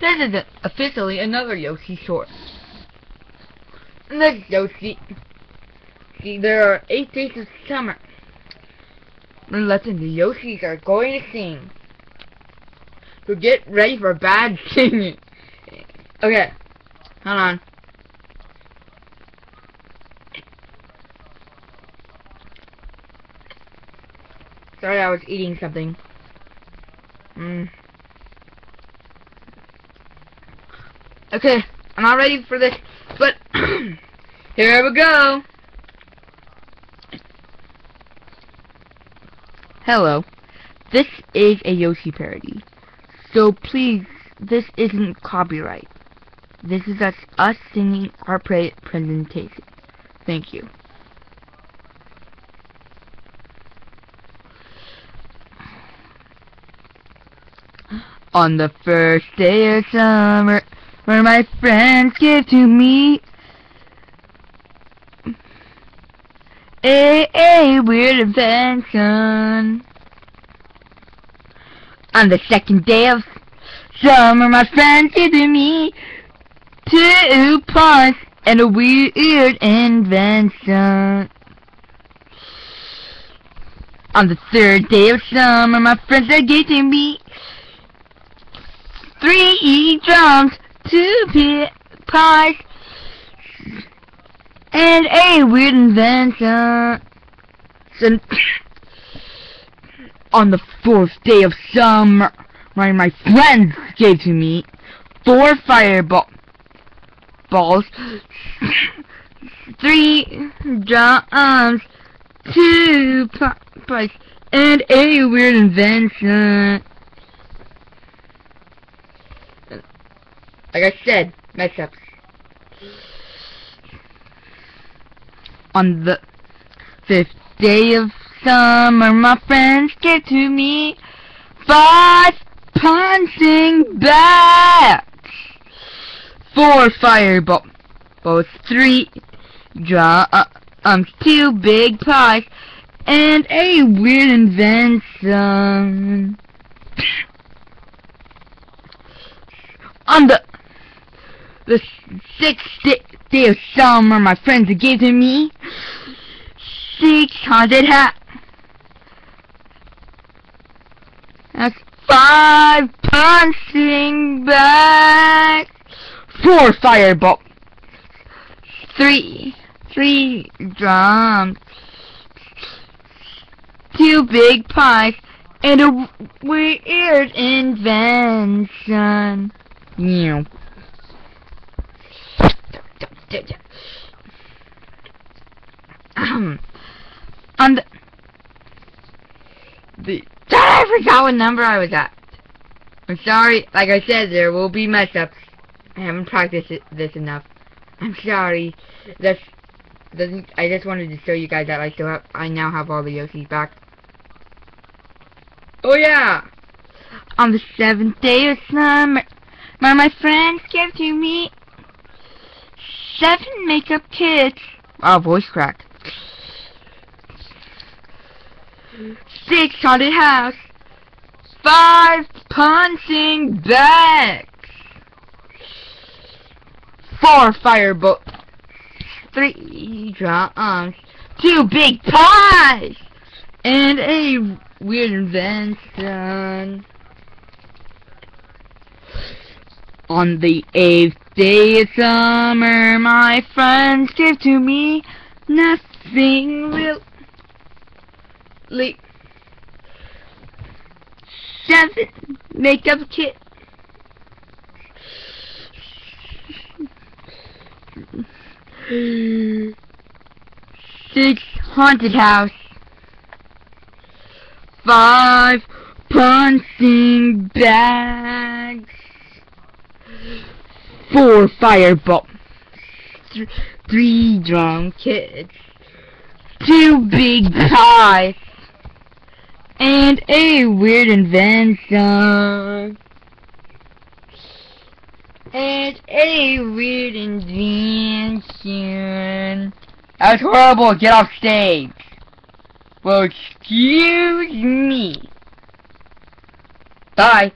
This is officially another Yoshi short. Next Yoshi. See, there are eight days of summer. Listen, the Yoshis are going to sing. So get ready for bad singing. Okay, hold on. Sorry, I was eating something. Mm. Okay, I'm not ready for this, but here we go. Hello, this is a Yoshi parody, so please, this isn't copyright. This is us, us singing our pre presentation. Thank you. On the first day of summer, where my friends give to me a, a weird invention. On the second day of summer, my friends give to me two punts and a weird invention. On the third day of summer, my friends are giving me three drums, two pies, and a weird invention. On the fourth day of summer, my, my friends gave to me four fireball balls, three drums, two pies, and a weird invention. Like I said, mess ups. On the fifth day of summer, my friends gave to me five punching bags, four fireballs, three drums, um, two big pies, and a weird invention. On the the sixth day of summer, my friends gave to me six hundred hats. That's five punching bags, four fireballs, three, three drums, two big pies, and a weird invention. Yeah. Um, the, the I forgot what number I was at. I'm sorry. Like I said, there will be mess ups. I haven't practiced this enough. I'm sorry. That's doesn't. I just wanted to show you guys that I still have. I now have all the Yoshis back. Oh yeah. On the seventh day of summer, my my friends came to me seven makeup kits. Wow, voice crack. Six haunted house. Five punching bags. Four firebolt. Three drums. Two big pies. And a weird invention. On the eighth day of summer, my friends give to me nothing really. Seven makeup kit. Six haunted house. Five punching bags four fireball, th three drum kits, two big pies, and a weird invention. And a weird invention. That's horrible. Get off stage. Well, excuse me. Bye.